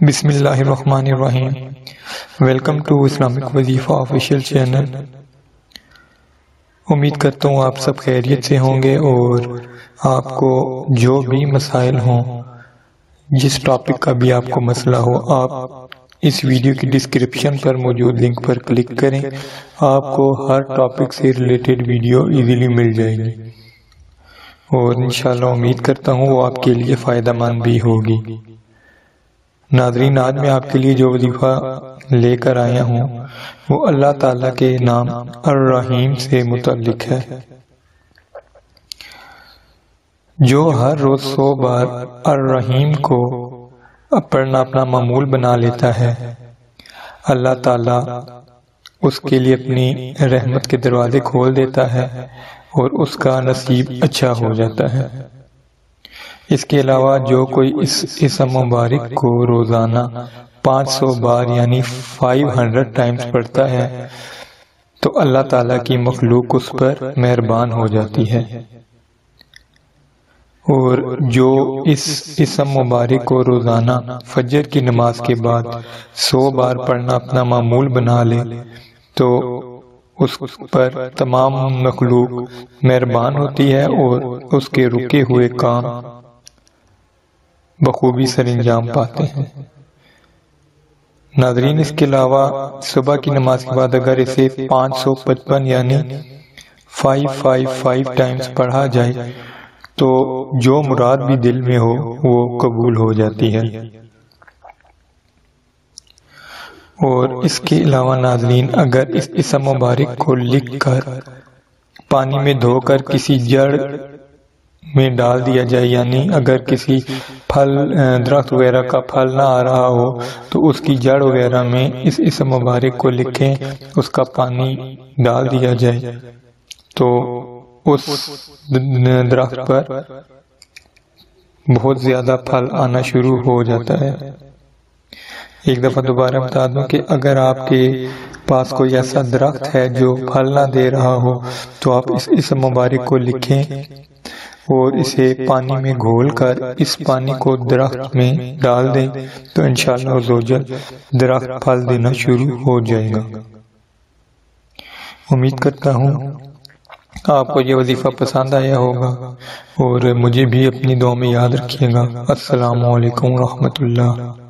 بسم اللہ الرحمن الرحیم۔ ویلکم ٹو اسلامک وظیفہ آفیشیل چینل امید کرتا ہوں آپ سب خیریت سے ہوں گے اور آپ کو جو بھی مسائل ہوں، جس ٹاپک کا بھی آپ کو مسئلہ ہو، آپ اس ویڈیو کی ڈسکرپشن پر موجود لنک پر کلک کریں۔ آپ کو ہر ٹاپک سے ریلیٹڈ ویڈیو ایزیلی مل جائے گی۔ اور انشاءاللہ امید کرتا ہوں وہ آپ کے لیے فائدہ مند بھی ہوگی۔ ناظرین، آج میں آپ کے لیے جو وظیفہ لے کر آیا ہوں، وہ اللہ تعالیٰ کے نام الرحیم سے متعلق ہے۔ جو ہر روز سو بار الرحیم کو پڑھنا اپنا معمول بنا لیتا ہے، اللہ تعالیٰ اس کے لیے اپنی رحمت کے دروازے کھول دیتا ہے اور اس کا نصیب اچھا ہو جاتا ہے۔ اس کے علاوہ جو کوئی اس اسم مبارک کو روزانہ پانچ سو بار یعنی فائیو ہنڈریڈ ٹائمز پڑھتا ہے، تو اللہ تعالیٰ کی مخلوق اس پر مہربان ہو جاتی ہے۔ اور جو اس اسم مبارک کو روزانہ فجر کی نماز کے بعد سو بار پڑھنا اپنا معمول بنا لے، تو اس پر تمام مخلوق مہربان ہوتی ہے اور اس کے رکے ہوئے کام بخوبی سر انجام پاتے ہیں۔ ناظرین، اس کے علاوہ صبح کی نماز کے بعد اگر اسے پانچ سو پچپن یعنی فائیو فائیو فائیو ٹائمز پڑھا جائے تو جو مراد بھی دل میں ہو، وہ قبول ہو جاتی ہے۔ اور اس کے علاوہ ناظرین، اگر اس اسم مبارک کو لکھ کر پانی میں دھو کر کسی جڑ میں ڈال دیا جائے یعنی اگر کسی پھل درخت وغیرہ کا پھل نہ آ رہا ہو، تو اس کی جڑ وغیرہ میں اس اسم مبارک کو لکھیں، اس کا پانی ڈال دیا جائے۔ تو اس درخت پر بہت زیادہ پھل آنا شروع ہو جاتا ہے۔ ایک دفعہ دوبارہ بتا دوں کہ اگر آپ کے پاس کوئی ایسا درخت ہے جو پھل نہ دے رہا ہو، تو آپ اس اسم مبارک کو لکھیں۔ اور اسے پانی میں گھول کر اس پانی کو درخت میں ڈال دیں تو انشاءاللہ درخت پھل دینا شروع ہو جائے گا۔ امید کرتا ہوں آپ کو یہ وظیفہ پسند آیا ہوگا اور مجھے بھی اپنی دعا میں یاد رکھیے گا۔ السلام علیکم ورحمۃ اللہ۔